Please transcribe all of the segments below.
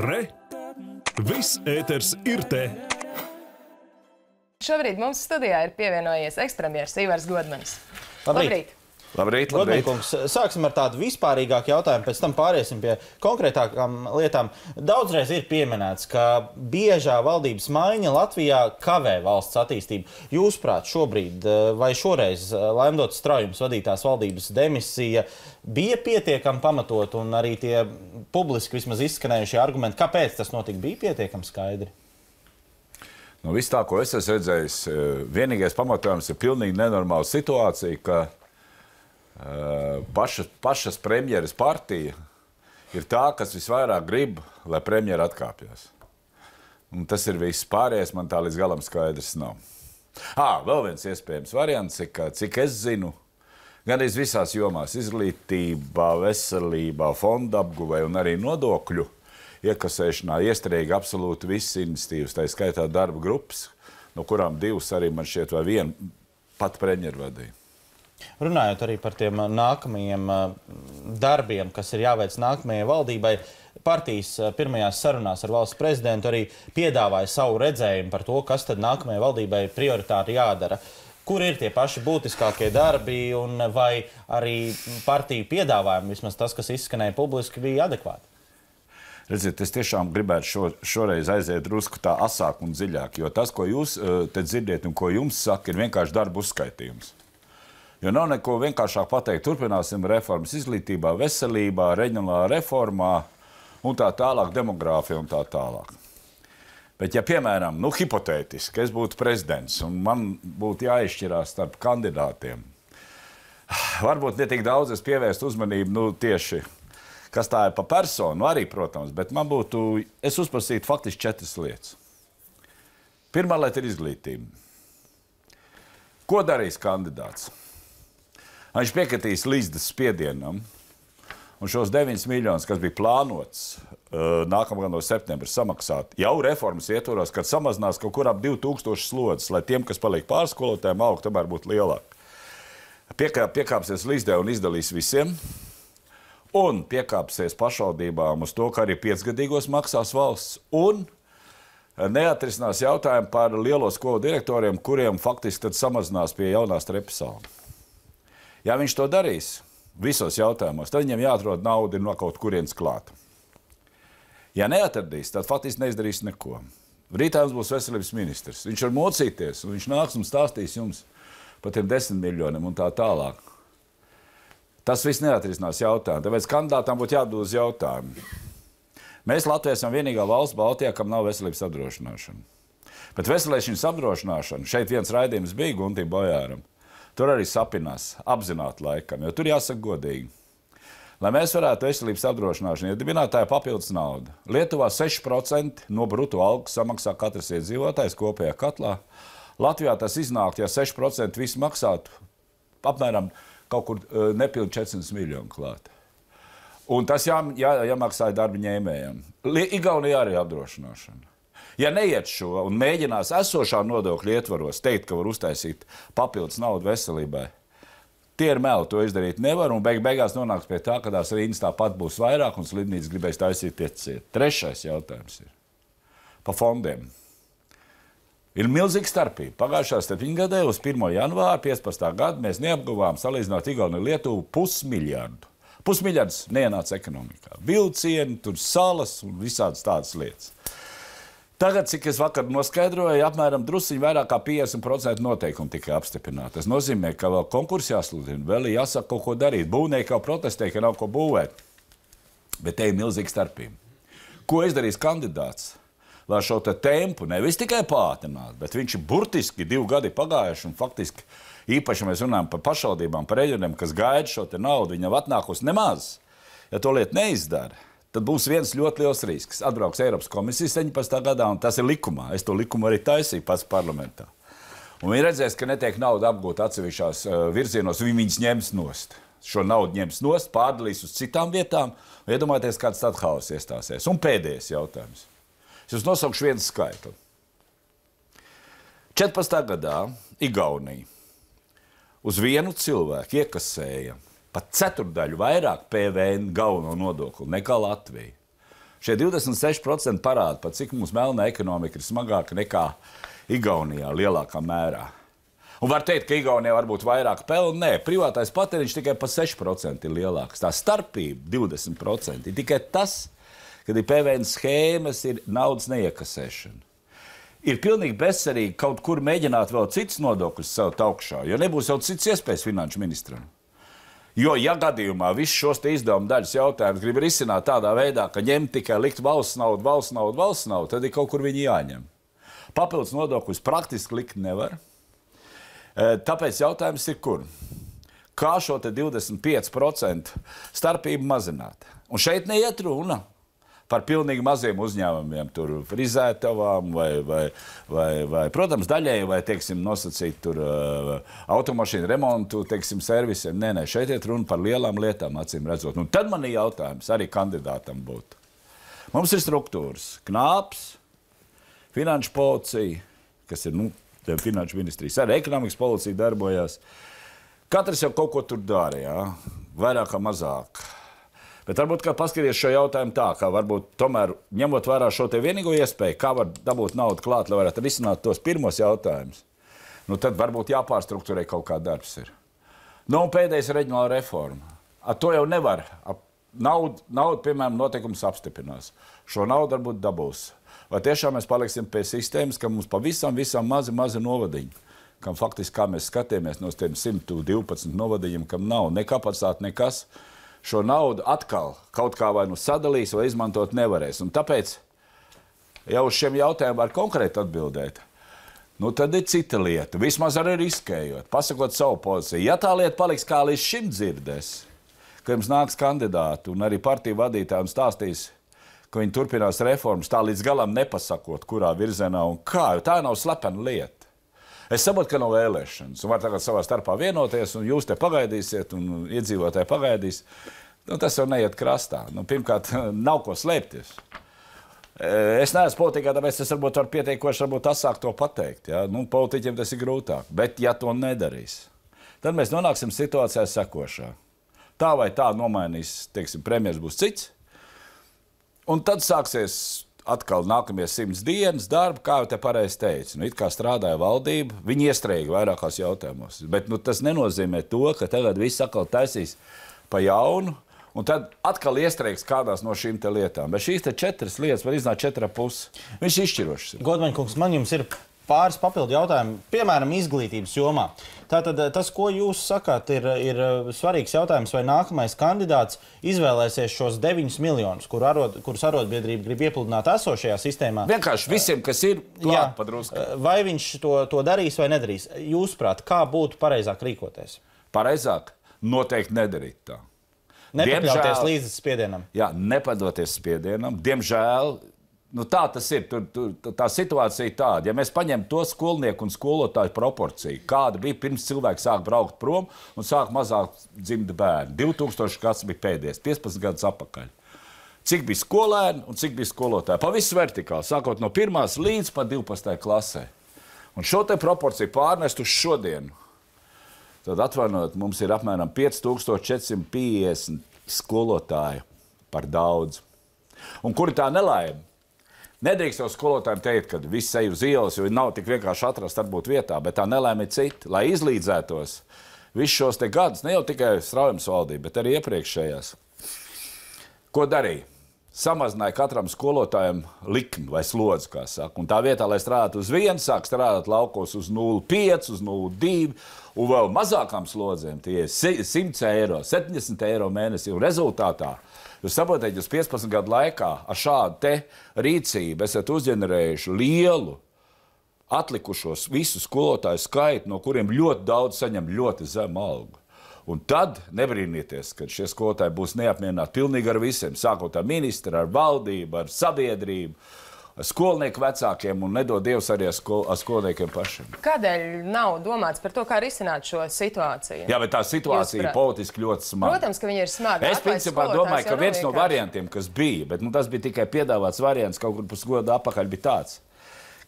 Re! Viss ēters ir te! Šobrīd mums studijā ir pievienojies ekspremjeras Ivars Godmanis. Labrīt. Labrīt, labrīt. Godmīkungs, sāksim ar tādu vispārīgāku jautājumu, pēc tam pāriesim pie konkrētākām lietām. Daudzreiz ir pieminēts, ka biežā valdības maiņa Latvijā kavē valsts attīstību. Jūsuprāt, šobrīd eh, vai šoreiz eh, Laimdots Straujums vadītās valdības demisija bija pietiekami pamatot un arī tie publiski vismaz izskanējušie argumenti, kāpēc tas notika, bija pietiekami skaidri? Nu, viss tā, ko es esmu redzējis, eh, vienīgais pamatojums ir pilnīgi nenormāla situācija, ka paša, pašas premjeras partija ir tā, kas visvairāk grib, lai premjera atkāpjas. Un tas ir viss pārējais, man tā līdz galam skaidrs nav. À, vēl viens iespējams variants, cik, cik es zinu, gan arī visās jomās - izglītībā, veselībā, fonda apguvē un arī nodokļu iekasēšanā iestrēga absolūti visas iniciatīvas, tā skaitā darba grupas, no kurām divas arī man šķiet, vai viena pat premjeru vadīja. Runājot arī par tiem nākamajiem darbiem, kas ir jāveic nākamajai valdībai, partijas pirmajās sarunās ar valsts prezidentu arī piedāvāja savu redzējumu par to, kas tad nākamajai valdībai prioritāri jādara. Kur ir tie paši būtiskākie darbi, un vai arī partiju piedāvājumi, vismaz tas, kas izskanēja publiski, bija adekvāti? Redziet, es tiešām gribētu šo, šoreiz aiziet drusku tā asāk un dziļāk, jo tas, ko jūs te dzirdiet un ko jums saka, ir vienkārši darba uzskaitījums. Jo nav neko vienkāršāk pateikt, turpināsim reformas izglītībā, veselībā, reģionālā reformā un tā tālāk, demogrāfija un tā tālāk. Bet, ja, piemēram, nu, hipotētiski es būtu prezidents un man būtu jāizšķirās starp kandidātiem, varbūt ne tik daudz es pievērstu uzmanību nu, tieši kas tā ir pa personu, arī, protams, bet man būtu, es uzprasītu faktiski četras lietas. Pirmā lieta ir izglītība. Ko darīs kandidāts? Viņš piekritīs līdzdas spiedienam. Un šos 9 miljonus, kas bija plānots uh, nākamā gada no septembra samaksāt, jau reformas ietvaros, kad samazinās kaut kur ap 2000 slodzes, lai tiem, kas paliek pārskolotājiem, alga tomēr būtu lielāka. Piekā, piekāpsies līdzdē un izdalīs visiem. Un piekāpsies pašvaldībām uz to, ka arī piecgadīgos maksās valsts. Un neatrisinās jautājumu par lielo skolu direktoriem, kuriem faktiski samazinās pie jaunās trepasāles. Ja viņš to darīs visos jautājumos, tad viņam jāatrod nauda no kaut kurienes klāt. Ja neatradīs, tad faktiski neizdarīs neko. Rītā mums būs veselības ministrs. Viņš var mocīties, un viņš nāks un stāstīs jums par tiem desmit miljoniem un tā tālāk. Tas viss neatrisinās jautājumu. Tāpēc kandidātam būtu jādod uz jautājumu. Mēs Latvijā esam vienīgā valsts Baltijā, kam nav veselības apdrošināšana. Bet veselības apdrošināšana šeit viens raidījums bija Guntim Bojāram. Tur arī sapinās, apzināti laikam, jo tur jāsaka godīgi. Lai mēs varētu veselības apdrošināšanu iedibināt, tā ir papildus nauda. Lietuvā 6% no brutto algas samaksā katrs iedzīvotājs kopējā katlā. Latvijā tas iznāktu, ja 6% viss maksātu apmēram kaut kur uh, nepilnīgi 400 miljonu klāt. Un tas jā, jā, jāmaksā darba ņēmējiem. Igaunijā arī apdrošināšana. Ja neiet šo un mēģinās esošā nodokļa ietvaros teikt, ka var uztaisīt papildus naudu veselībai, tie ir meli. To izdarīt nevar. Un beig beigās nonāks pie tā, ka tās rindas tāpat būs vairāk un slimnīcas gribēs taisīt pieciet. Trešais jautājums ir par fondiem. Ir milzīga starpība. Pagājušā septiņgadē uz 1. janvāra 15. gada mēs neapguvām, salīdzinot Igauniju Lietuvu, pusmiljardu. Pusmiljards neienāca ekonomikā. Vilcieni, tur salas un visādas tādas lietas. Tagad, cik es vakar noskaidroju, apmēram druskuļi vairāk kā 50% noteikumu tika apstiprināti. Tas nozīmē, ka vēl konkurss jāsludina, vēl jāsaka kaut ko darīt. Būvnieki jau protestē, ka nav ko būvēt. Bet te ir milzīga starpība. Ko izdarīs kandidāts? Lai šo te tempu nevis tikai pātrināt, bet viņš ir burtiski divi gadi pagājuši un faktiski īpaši mēs runājam par pašvaldībām, par reģioniem, kas gaida šo naudu, viņam atnākusi nemaz. Ja to lietu neizdara, tad būs viens ļoti liels risks. Atbrauks Eiropas komisija 17. gadā, un tas ir likumā. Es to likumu arī taisīju pats parlamentā. Un viņi redzēs, ka netiek nauda apgūta atsevišķās uh, virzienos, viņi viņus ņems nost. Šo naudu ņems nost, pārdalīs uz citām vietām, iedomājieties, kāds tad haoss iestāsies. Un pēdējais jautājums. Es jums nosaukšu vienu skaitli. 14. gadā Igaunija uz vienu cilvēku iekasēja pat ceturdaļu vairāk PVN galveno nodokli nekā Latvija. Šie 26% parāda, pat cik mūsu melnā ekonomika ir smagāka nekā Igaunijā lielākā mērā. Un var teikt, ka Igaunijā varbūt vairāk pelna. Nē, privātais patēriņš tikai par 6% ir lielāks. Tā starpība 20% ir tikai tas, kad ir PVN schēmas, ir naudas neiekasēšana. Ir pilnīgi bezcerīgi kaut kur mēģināt vēl citus nodokļus celt augšā, jo nebūs jau cits iespējas finanšu ministram. Jo, ja gadījumā visus šos izdevumu daļas jautājumus grib risināt tādā veidā, ka ņem tikai likt valsts naudu, valsts naudu, valsts naudu, tad ir kaut kur viņi jāņem. Papildus nodokļus praktiski likt nevar. E, Tāpēc jautājums ir, kur? Kā šo te 25% starpību mazināt? Un šeit neiet runa par pilnīgi maziem uzņēmumiem, tur frizētavām vai, vai, vai, vai protams, daļēji, vai, teiksim, nosacīt tur uh, automašīnu remontu, teiksim, servisiem. Nē, nē, šeit iet runa par lielām lietām, acīm redzot. Un tad man ir jautājums arī kandidātam būtu. Mums ir struktūras, knāps, finanšu policija, kas ir, nu, finanšu ministrijas, arī ekonomikas policija darbojās. Katrs jau kaut ko tur dara, jā, vairāk vai mazāk. Bet varbūt kā paskatīties šo jautājumu tā, ka varbūt tomēr ņemot vērā šo te vienīgo iespēju, kā var dabūt naudu klāt, lai varētu risināt tos pirmos jautājumus, nu tad varbūt jāpārstruktūrē kaut kā darbs ir. Nu, un pēdējais ir reģionāla reforma. Ar to jau nevar. Naudu, naudu, piemēram, noteikums apstiprinās. Šo naudu varbūt dabūs. Vai tiešām mēs paliksim pie sistēmas, ka mums pavisam, visam mazi, mazi novadiņi, kam faktiski, kā mēs skatījāmies no tiem 112 novadiņiem, kam nav ne kapacitāte, nekas šo naudu atkal kaut kā vai nu sadalīs, vai izmantot nevarēs. Un tāpēc jau uz šiem jautājumiem var konkrēti atbildēt. Nu, tad ir cita lieta. Vismaz arī riskējot, pasakot savu pozīciju. Ja tā lieta paliks kā līdz šim dzirdēs, ka jums nāks kandidāti un arī partiju vadītājiem stāstīs, ka viņi turpinās reformas, tā līdz galam nepasakot, kurā virzienā un kā. Tā nav slepena lieta. Es saprotu, ka nav vēlēšanas, var tagad savā starpā vienoties, un jūs te pagaidīsiet, un iedzīvotāji pagaidīs. Nu, tas jau neiet krastā. Nu, pirmkārt, nav ko slēpties. Es neesmu politikā, tāpēc es varbūt varu pietiekoši varbūt asāk to pateikt. Ja? Nu, politiķiem tas ir grūtāk. Bet, ja to nedarīs, tad mēs nonāksim situācijā sekošā. Tā vai tā nomainīs, teiksim, premjerministrs būs cits. Un tad sāksies atkal nākamie simts dienas darba, kā jau te pareizi teica. Nu, it kā strādāja valdība, viņi iestrēga vairākās jautājumos. Bet nu, tas nenozīmē to, ka tagad viss atkal taisīs pa jaunu. Un tad atkal iestrēgs kādās no šīm lietām. Bet šīs četras lietas var iznākt četras puses. Viņš ir izšķirošs. Godmaņkungs, man jums ir pāris papildu jautājumu, piemēram, izglītības jomā. Tātad tas, ko jūs sakāt, ir, ir svarīgs jautājums, vai nākamais kandidāts izvēlēsies šos 9 miljonus, kur arod, kurus arotbiedrība grib iepludināt esošajā sistēmā. Vienkārši visiem, kas ir klāt padrusku. Vai viņš to, to darīs vai nedarīs? Jūsuprāt, kā būtu pareizāk rīkoties? Pareizāk noteikti nedarīt tā. Nepakļauties līdzi spiedienam. Jā, nepadoties spiedienam. Diemžēl Nu, tā tas ir. Tur, tur, tā situācija ir tāda, ja mēs paņemam to skolnieku un skolotāju proporciju, kāda bija pirms cilvēks sāk braukt prom un sāk mazāk dzimt bērnu. 2000 gads bija pēdējais, 15 gadus atpakaļ. Cik bija skolēni un cik bija skolotāji? Pavisam vertikāli, sākot no 1 līdz 12 klasē. Un šo te proporciju pārnest uz šodienu. Tad atvainojiet, mums ir apmēram 5450 skolotāju par daudz. Un kur ir tā nelaime? Nedrīkst jau skolotājiem teikt, ka viss ej uz ielas, jo nav tik vienkārši atrast, varbūt vietā, bet tā nelēma ir cita. Lai izlīdzētos visus šos gadus, ne jau tikai Straujams valdība, bet arī iepriekšējās. Ko darīja? Samazināja katram skolotājam likmi vai slodzi, kā saka. Un tā vietā, lai strādātu uz vienu, sāk strādāt laukos uz 0,5, uz 0,2 un vēl mazākām slodzēm. Tie ir 100 eiro, 70 eiro mēnesī. Un rezultātā Jūs saprotat, jūs 15 gadu laikā ar šādu rīcību esat uzģenerējuši lielu atlikušos visu skolotāju skaitu, no kuriem ļoti daudz saņem ļoti zemu algu. Un tad nebrīnieties, ka šie skolotāji būs neapmierināti pilnīgi ar visiem, sākot ar ministru, ar valdību, ar sabiedrību skolnieku vecākiem un nedod Dievs arī ar, skol, ar skolniekiem pašiem. Kādēļ nav domāts par to, kā risināt šo situāciju? Jā, bet tā situācija ir politiski ļoti smaga. Protams, ka viņi ir smagi. Es principā domāju, ka viens no variantiem, kas bija, bet nu, tas bija tikai piedāvāts variants kaut kur pusgadu apakaļ, bija tāds,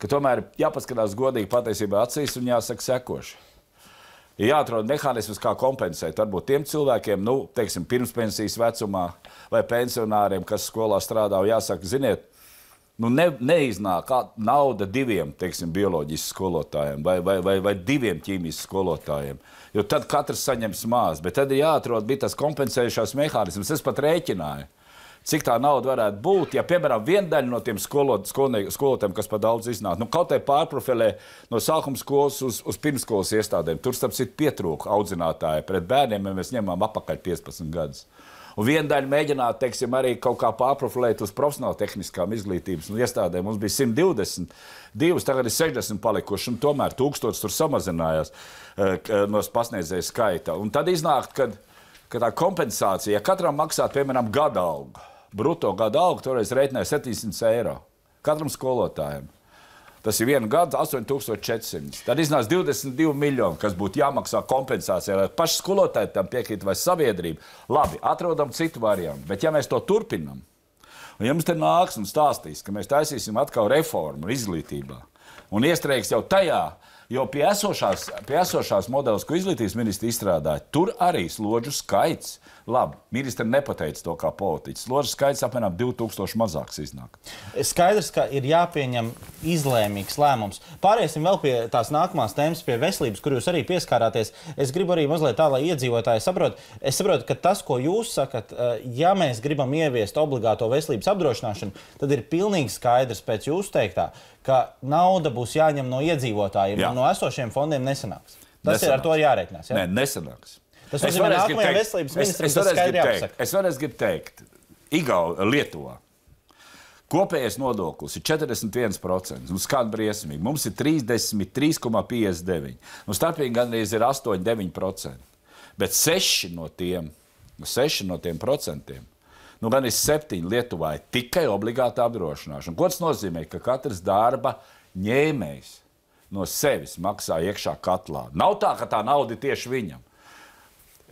ka tomēr jāpaskatās godīgi patiesībā acīs un jāsaka sekoši. Ir jāatrod mehānisms, kā kompensēt varbūt tiem cilvēkiem, nu, teiksim, pirmspensijas vecumā vai pensionāriem, kas skolā strādā. Jāsaka, ziniet, nu, ne, neiznāk nauda diviem teiksim, bioloģiskiem skolotājiem vai, vai, vai, vai diviem ķīmijas skolotājiem. Jo tad katrs saņems maz, bet tad ir jāatrod bija tas kompensējušās mehānisms. Es pat rēķināju. Cik tā nauda varētu būt, ja, piemēram, viena daļa no tiem skolot, skolotājiem, kas par daudz iznāk, nu, kaut kā pārprofilē no sākuma skolas uz, uz pirmsskolas iestādēm, tur starp citu pietrūka audzinātāji pret bērniem, ja mēs ņemam apakaļ 15 gadus. Un viena daļa mēģināt, teiksim, arī kaut kā pārprofilēt uz profesionāla tehniskām izglītības nu, iestādēm. Mums bija 120, divas, tagad ir 60 palikuši, un tomēr tūkstotis tur samazinājās uh, no pasniedzēju skaita. Un tad iznāk, kad, ka tā kompensācija, ja katram maksāt, piemēram, gada algu, brutto gada algu, toreiz rēķināja 700 eiro katram skolotājam. Tas ir viena gada 8400. Tad iznāca 22 miljoni, kas būtu jāmaksā kompensācijā. Vai paši skolotāji tam piekrīt, vai sabiedrība. Labi, atrodam citu variantu. Bet ja mēs to turpinām, un ja mums te nāks un stāstīs, ka mēs taisīsim atkal reformu izglītībā un iestrēgs jau tajā, Jo pie esošās, pie esošās modeļas, ko izglītības ministri izstrādāja, tur arī slodžu skaits. Labi, ministrs nepateica to kā politiķis. Slodžu skaits apmēram 2000 mazāks iznāk. Skaidrs, ka ir jāpieņem izlēmīgs lēmums. Pāriesim vēl pie tās nākamās tēmas, pie veselības, kur jūs arī pieskārāties. Es gribu arī mazliet tā, lai iedzīvotāji saprotu. Es saprotu, ka tas, ko jūs sakat, eh, ja mēs gribam ieviest obligāto veselības apdrošināšanu, tad ir pilnīgi skaidrs pēc jūsu teiktā, ka nauda būs jāņem no iedzīvotājiem. Jā no esošiem fondiem nesanāks. Tas nesanāks. ir ar to jārēķinās. Ja? Nē, nesanāks. Tas nozīmē, ka nākamajam veselības ministram tas skaidri jāpasaka. Es vēlreiz gribu teikt, Igaunijā, Lietuvā. Kopējais nodoklis ir 41%. Nu, Skādi briesmīgi. Mums ir 33,59%. Nu, starpīgi gandrīz ir 8,9%. Bet 6 no tiem, 6 no tiem procentiem, nu, gan ir 7 Lietuvā, ir tikai obligāta apdrošināšana. Ko tas nozīmē? Ka katrs darba ņēmējs no sevis maksā iekšā katlā. Nav tā, ka tā nauda ir tieši viņam.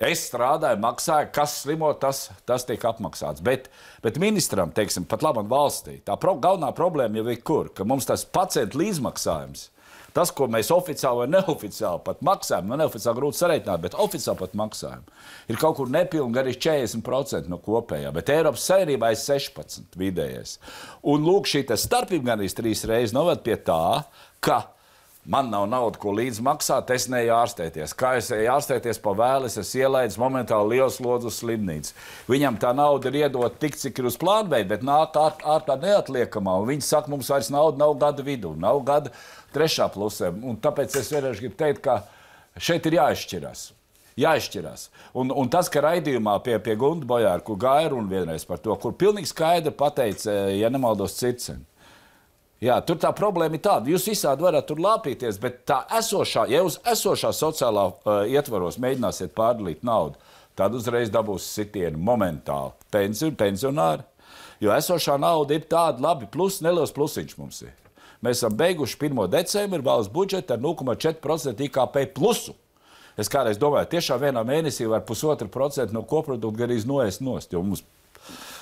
Es strādāju, maksāju, kas slimo, tas, tas tiek apmaksāts. Bet, bet ministram, teiksim, pat labam valstī, tā pro, galvenā problēma jau ir kur, ka mums tas pacientu līdzmaksājums, tas, ko mēs oficiāli vai neoficiāli pat maksājam, nu neoficiāli grūti sareiķināt, bet oficiāli pat maksājam, ir kaut kur nepilnīgi arī 40% no kopējā, bet Eiropas Savienībā ir 16 vidējais. Un lūk, šī starpība gan arī trīs reizes noved pie tā, ka Man nav naudas, ko līdz maksāt, es neju ārstēties. Kā es eju ārstēties pa vēles, es ielaidu momentāli lielu slodzi uz slimnīcu. Viņam tā nauda ir iedot tik, cik ir uz plānveida, bet nāk ārā neatliekamā. Viņi saka, mums vairs nauda nav gada vidū, nav gada trešā pusē. Tāpēc es vienkārši gribu teikt, ka šeit ir jāizšķirās. Jāizšķirās. Un, un tas, ka raidījumā pie, pie Gunta Bojāra, kur gāja runa vienreiz par to, kur pilnīgi skaidri pateica, ja nemaldos, Circens Jā, tur tā problēma ir tāda, jūs visādi varat tur lāpīties, bet tā esošā, ja uz esošā sociālā uh, ietvaros mēģināsiet pārdalīt naudu, tad uzreiz dabūs sitienu momentāli pensiju, pensionāri. Jo esošā nauda ir tāda labi, plus neliels plusiņš mums ir. Mēs esam beiguši 1. decembri valsts budžetu ar 0,4% IKP plusu. Es kādreiz domāju, tiešām vienā mēnesī var pusotru procentu no koprodukta arī noēst nost. Mums,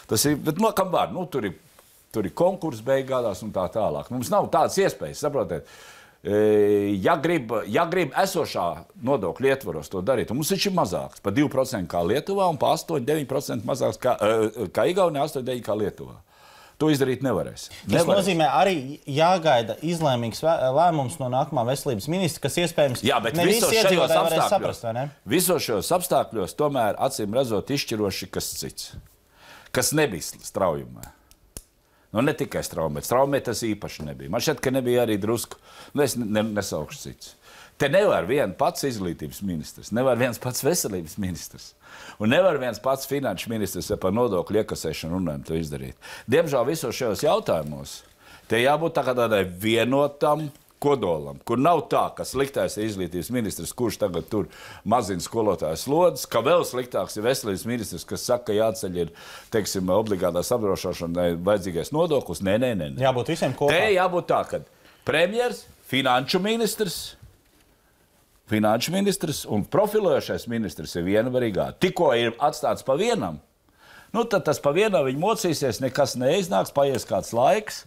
tas ir, bet no kam var? Nu, tur ir Tur ir konkurss beigās un tā tālāk. Mums nav tādas iespējas, saprotiet. E, ja grib, ja grib esošā nodokļa ietvaros to darīt, mums viņš ir mazāks par 2% kā Lietuvā un par 8-9% mazāks kā, e, kā Igaunijā, 8-9% kā Lietuvā. To izdarīt nevarēs. Tas nevarēs. nozīmē, arī jāgaida izlēmīgs lēmums no nākamā veselības ministra, kas iespējams Jā, bet visos šajos apstākļos, saprast, visos šajos apstākļos tomēr acīm redzot izšķiroši kas cits, kas nebija straujumā. Nu, ne tikai straumē, straumē tas īpaši nebija. Man šķiet, ka nebija arī drusku, nu, es ne, nesaukšu cits. Te nevar viens pats izglītības ministrs, nevar viens pats veselības ministrs. Un nevar viens pats finanšu ministrs ja par nodokļu iekasēšanu runājumu to izdarīt. Diemžēl visos šajos jautājumos te jābūt tā tādai vienotam kodolam, kur nav tā, ka sliktais ir izglītības ministrs, kurš tagad tur mazina skolotāju slodzes, ka vēl sliktāks ir veselības ministrs, kas saka, ka jāceļ ir, teiksim, obligātās apdrošināšanai vajadzīgais nodoklis. Nē, nē, nē. nē. Jābūt visiem kopā. Te jābūt tā, ka premjers, finanšu ministrs, finanšu ministrs un profilējošais ministrs ir viena varīgā. Tikko ir atstāts pa vienam, nu tad tas pa vienam viņi mocīsies, nekas neiznāks, paies kāds laiks.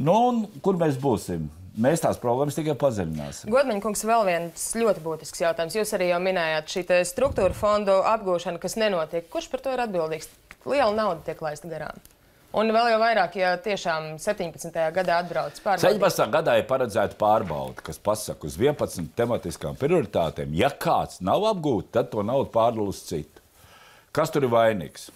Nu, kur mēs būsim? Mēs tās problēmas tikai padziļināsim. Godmaņa kungs, vēl viens ļoti būtisks jautājums. Jūs arī jau minējāt šī struktūra fondu apgūšana, kas nenotiek. Kurš par to ir atbildīgs? Liela nauda tiek laista garām. Un vēl jau vairāk, ja tiešām 17. gadā atbrauc pārbaudīt. 17. gadā ir paredzēta pārbaude, kas pasaka uz 11 tematiskām prioritātēm. Ja kāds nav apgūts, tad to naudu pārdala uz citu. Kas tur ir vainīgs?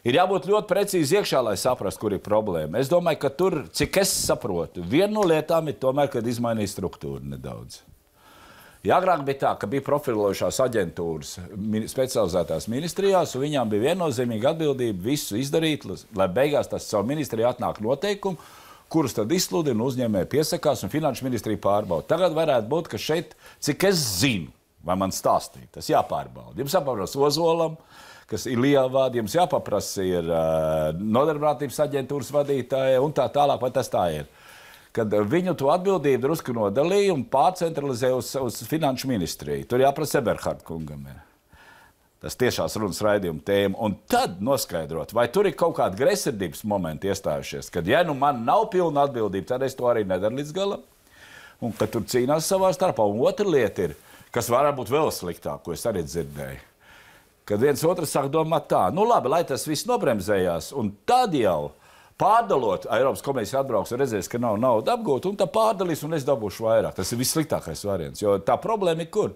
Ir jābūt ļoti precīzi iekšā, lai saprastu, kur ir problēma. Es domāju, ka tur, cik es saprotu, viena no lietām ir tomēr, kad izmainīja struktūru nedaudz. Ja agrāk bija tā, ka bija profilojušās aģentūras specializētās ministrijās, un viņām bija viennozīmīga atbildība visu izdarīt, lai beigās tas savu ministriju atnāk noteikumu, kurus tad izsludina uzņēmēji piesakās un finanšu ministrija pārbauda. Tagad varētu būt, ka šeit, cik es zinu, vai man stāstīja, tas jāpārbauda. Jums jāpaprasa Ozolam, kas ir Lielvāda, jums jāpaprasa ir uh, nodarbinātības aģentūras vadītāja un tā tālāk, vai tas tā ir kad viņu to atbildību drusku nodalīja un pārcentralizēja uz, uz finanšu ministriju. Tur jāprasa Eberhardt kungam. Ir. Tas tiešās runas raidījuma tēma. Un tad noskaidrot, vai tur ir kaut kāda greizsirdības momenti iestājušies, kad, ja nu man nav pilna atbildība, tad es to arī nedaru līdz galam. Un ka tur cīnās savā starpā. Un otra lieta ir, kas var būt vēl sliktāk, ko es arī dzirdēju. Kad viens otrs sāk domāt tā, nu labi, lai tas viss nobremzējās, un tad jau pārdalot, Eiropas komisija atbrauks un redzēs, ka nav naudas apgūta, un tā pārdalīs, un es dabūšu vairāk. Tas ir vissliktākais variants. Jo tā problēma ir kur?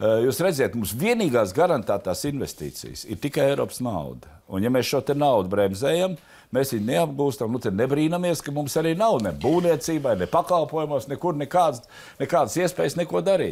Eh, Jūs redzat, mums vienīgās garantētās investīcijas ir tikai Eiropas nauda. Un, ja mēs šo naudu bremzējam, mēs viņu neapgūstam, nu tad nebrīnamies, ka mums arī nav ne būvniecībai, ne pakalpojumos, nekur nekādas, nekādas iespējas neko darīt.